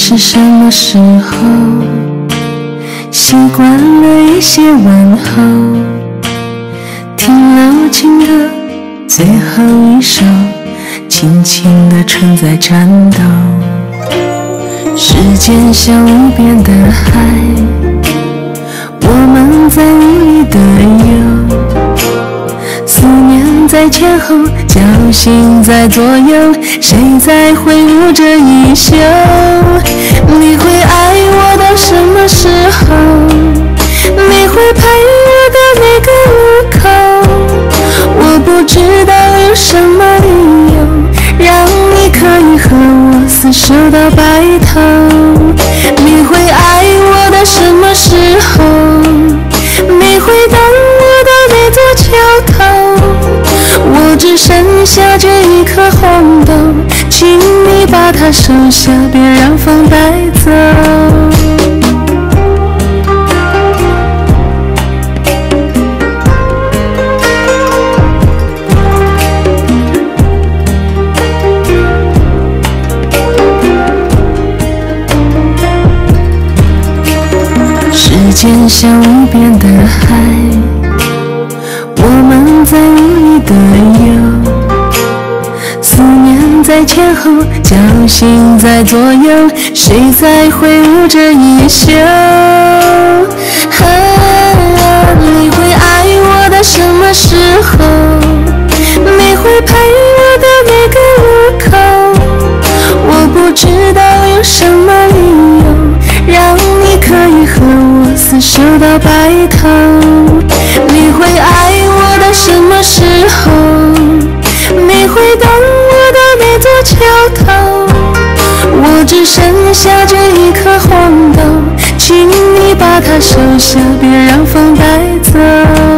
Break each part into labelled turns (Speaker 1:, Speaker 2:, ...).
Speaker 1: 是什么时候习惯了一些问候？听老情歌最后一首，轻轻地存在颤抖。时间像无边的海，我们在无力的游。思念在前后，侥幸在左右，谁在挥舞着衣袖？你会爱我到什么时候？你会陪我到哪个路口？我不知道有什么守到白头。你会爱我到什么时候？你会等我到那座桥头？我只剩下这一颗红豆。请你把它收下，别让风带走。时间像无边的海，我们在无意的游。思念在前后，侥幸在左右，谁在挥舞着衣袖？守到白头。你会爱我到什么时候？你会等我到哪座？桥头，我只剩下这一颗红豆，请你把它收下，别让风带走。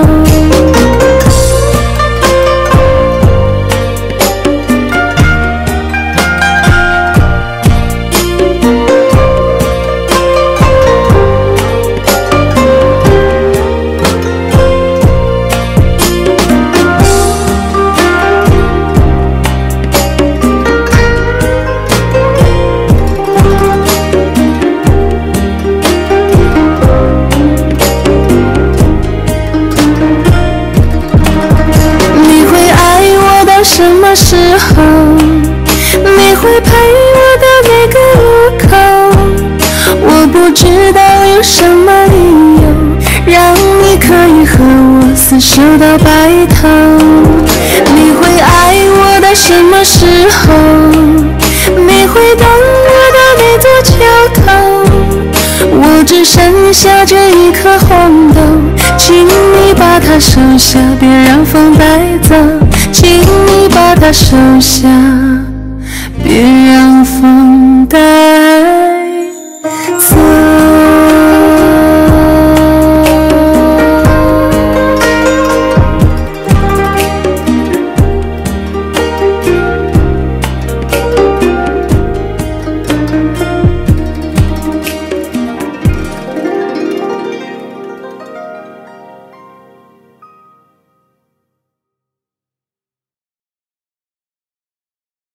Speaker 1: 守到白头你会爱我到什么时候？你会等我到哪座桥头？我只剩下这一颗红豆请你把它收下别让风带走请你把它收下别让风